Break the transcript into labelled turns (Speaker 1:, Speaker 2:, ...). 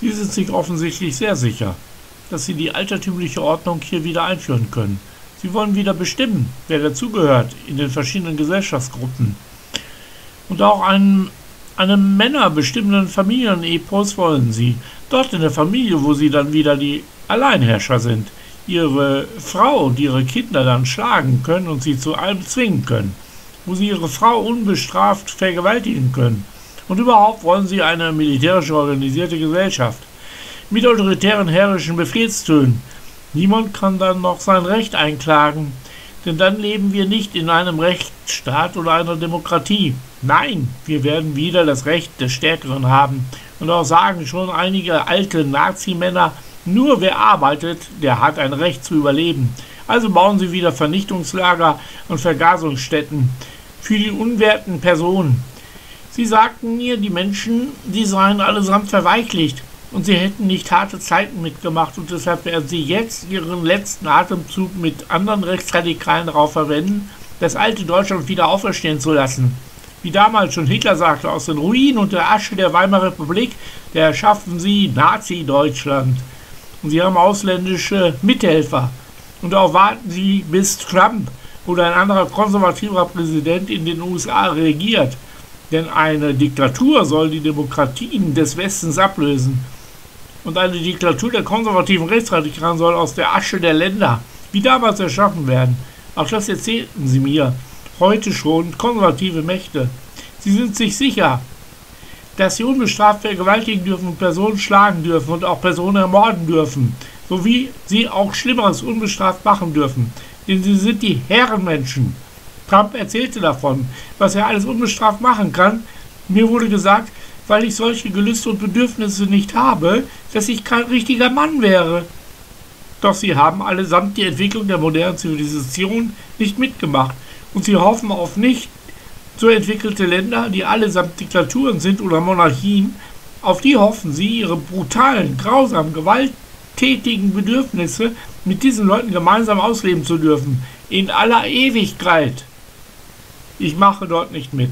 Speaker 1: Sie sind sich offensichtlich sehr sicher, dass Sie die altertümliche Ordnung hier wieder einführen können. Sie wollen wieder bestimmen, wer dazugehört in den verschiedenen Gesellschaftsgruppen. Und auch einen, einen männerbestimmenden Familienepos wollen Sie. Dort in der Familie, wo Sie dann wieder die Alleinherrscher sind. Ihre Frau und ihre Kinder dann schlagen können und sie zu allem zwingen können. Wo Sie Ihre Frau unbestraft vergewaltigen können und überhaupt wollen sie eine militärisch organisierte Gesellschaft. Mit autoritären herrischen Befehlstönen. Niemand kann dann noch sein Recht einklagen, denn dann leben wir nicht in einem Rechtsstaat oder einer Demokratie. Nein, wir werden wieder das Recht des Stärkeren haben. Und auch sagen schon einige alte Nazimänner, nur wer arbeitet, der hat ein Recht zu überleben. Also bauen sie wieder Vernichtungslager und Vergasungsstätten für die unwerten Personen. Sie sagten mir, die Menschen, die seien allesamt verweichlicht und sie hätten nicht harte Zeiten mitgemacht und deshalb werden sie jetzt ihren letzten Atemzug mit anderen Rechtsradikalen darauf verwenden, das alte Deutschland wieder auferstehen zu lassen. Wie damals schon Hitler sagte, aus den Ruinen und der Asche der Weimarer Republik, der erschaffen sie Nazi-Deutschland. Und sie haben ausländische Mithelfer. Und auch warten sie, bis Trump oder ein anderer konservativer Präsident in den USA regiert. Denn eine Diktatur soll die Demokratien des Westens ablösen. Und eine Diktatur der konservativen Rechtsradikalen soll aus der Asche der Länder wie damals erschaffen werden. Auch das erzählten sie mir. Heute schon konservative Mächte. Sie sind sich sicher, dass sie unbestraft vergewaltigen dürfen und Personen schlagen dürfen und auch Personen ermorden dürfen. Sowie sie auch Schlimmeres unbestraft machen dürfen. Denn sie sind die Herrenmenschen. Trump erzählte davon, was er alles unbestraft machen kann. Mir wurde gesagt, weil ich solche Gelüste und Bedürfnisse nicht habe, dass ich kein richtiger Mann wäre. Doch sie haben allesamt die Entwicklung der modernen Zivilisation nicht mitgemacht und sie hoffen auf nicht so entwickelte Länder, die allesamt Diktaturen sind oder Monarchien, auf die hoffen sie, ihre brutalen, grausamen, gewalttätigen Bedürfnisse mit diesen Leuten gemeinsam ausleben zu dürfen, in aller Ewigkeit. Ich mache dort nicht mit.